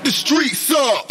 light the streets up.